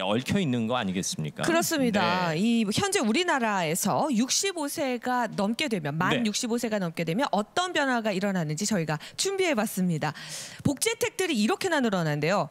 얽혀 있는 거 아니겠습니까? 그렇습니다. 네. 이 현재 우리나라에서 65세가 넘게 되면 만 네. 65세가 넘게 되면 어떤 변화가 일어나는지 저희가 준비해 봤습니다. 복지 혜택들이 이렇게나 늘어난데요.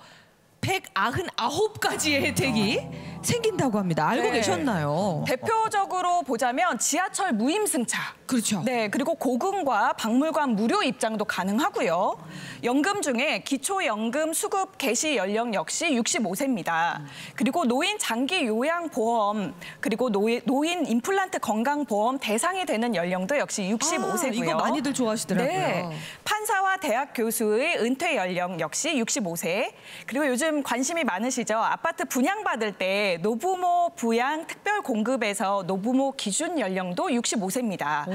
199가지의 혜택이 생긴다고 합니다. 알고 네. 계셨나요? 대표적으로 보자면 지하철 무임승차. 그렇죠. 네, 그리고 고금과 박물관 무료 입장도 가능하고요. 연금 중에 기초연금 수급 개시 연령 역시 65세입니다. 그리고 노인 장기 요양 보험 그리고 노인, 노인 임플란트 건강 보험 대상이 되는 연령도 역시 65세고요. 아, 이거 많이들 좋아하시더라고요. 네. 판사 와 대학 교수의 은퇴 연령 역시 65세. 그리고 요즘 관심이 많으시죠. 아파트 분양받을 때 노부모 부양 특별 공급에서 노부모 기준 연령도 65세입니다.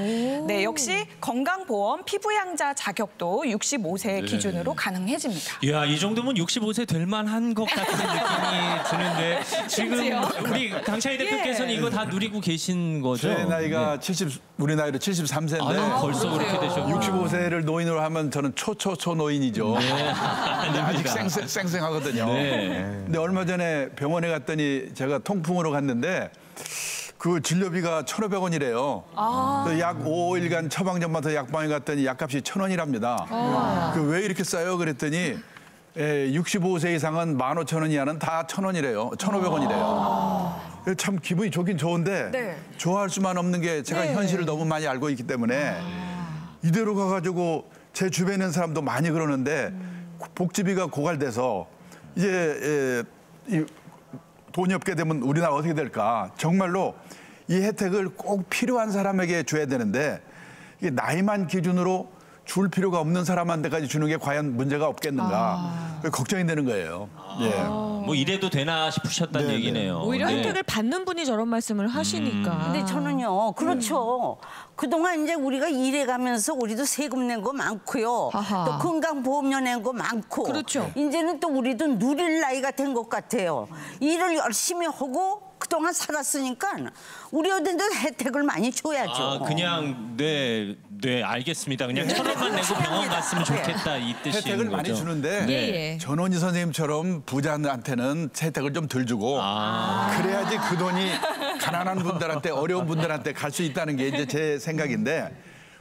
네, 역시 건강보험 피부양자 자격도 65세 기준으로 가능해집니다. 이야, 이 정도면 65세 될 만한 것 같은 느낌이 드는데 지금 우리 강창희 대표께서는 이거 다 누리고 계신 거죠? 제 나이가 70 우리 나이로 73세인데 네. 아유, 벌써 그렇게 되셨고 65세를 노인으로 하면 저는 초초초 노인이죠. 아직 쌩쌩, 쌩쌩하거든요. 네. 근데 얼마 전에 병원에 갔더니 제가 통풍으로 갔는데 그 진료비가 1,500원이래요. 약 5일간 처방전만 더 약방에 갔더니 약값이 1,000원이랍니다. 그왜 이렇게 싸요? 그랬더니 에, 65세 이상은 15,000원 이하는 다 1,000원이래요. 1,500원이래요. 참 기분이 좋긴 좋은데 네. 좋아할 수만 없는 게 제가 네. 현실을 너무 많이 알고 있기 때문에 이대로 가가지고 제 주변에 있는 사람도 많이 그러는데 복지비가 고갈돼서 이제 에, 이 돈이 없게 되면 우리나라 어떻게 될까? 정말로 이 혜택을 꼭 필요한 사람에게 줘야 되는데 이게 나이만 기준으로 줄 필요가 없는 사람한테까지 주는 게 과연 문제가 없겠는가? 그게 걱정이 되는 거예요. 예. 뭐 이래도 되나 싶으셨다는 네, 네. 얘기네요. 오히려 네. 혜택을 받는 분이 저런 말씀을 하시니까. 근데 저는요, 그렇죠. 그동안 이제 우리가 일해가면서 우리도 세금 낸 거 많고요. 하하. 또 건강보험료 낸 거 많고. 그렇죠. 이제는 또 우리도 누릴 나이가 된 것 같아요. 일을 열심히 하고 그동안 살았으니까 우리 어딘데 혜택을 많이 줘야죠. 아, 그냥 네, 네, 알겠습니다. 그냥 천 원만 내고 병원 갔으면 좋겠다 이 뜻인 혜택을 거죠. 많이 주는데 예, 예. 전원희 선생님처럼 부자한테는 혜택을 좀 덜 주고 아. 그래야지 그 돈이 가난한 분들한테 어려운 분들한테 갈 수 있다는 게 이제 제 생각인데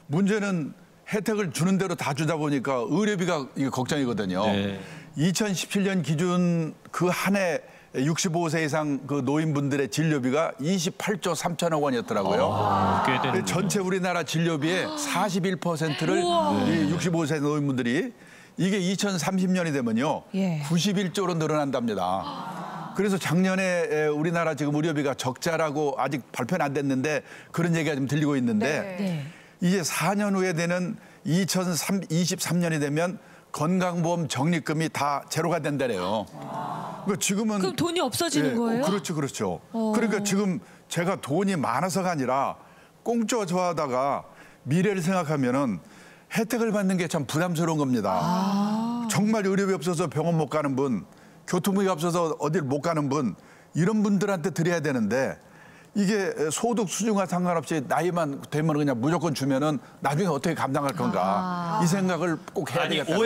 문제는 혜택을 주는 대로 다 주다 보니까 의료비가 이게 걱정이거든요. 네. 2017년 기준 그 한 해 65세 이상 그 노인분들의 진료비가 28조 3천억 원이었더라고요. 꽤 되는 그 전체 우리나라 진료비의 41%를 이 65세 노인분들이 이게 2030년이 되면요. 예. 91조로 늘어난답니다. 그래서 작년에 에, 우리나라 지금 의료비가 적자라고 아직 발표는 안 됐는데 그런 얘기가 좀 들리고 있는데 네. 이제 4년 후에 되는 2023년이 되면 건강보험 적립금이 다 제로가 된다래요. 그러니까 지금은 그럼 돈이 없어지는 예, 거예요? 어, 그렇죠, 그렇죠. 그러니까 지금 제가 돈이 많아서가 아니라 공짜 좋아하다가 미래를 생각하면은 혜택을 받는 게 참 부담스러운 겁니다. 아. 정말 의료비 없어서 병원 못 가는 분, 교통비가 없어서 어딜 못 가는 분 이런 분들한테 드려야 되는데 이게 소득 수준과 상관없이 나이만 되면 그냥 무조건 주면은 나중에 어떻게 감당할 건가 이 생각을 꼭 해야 아니 되겠다.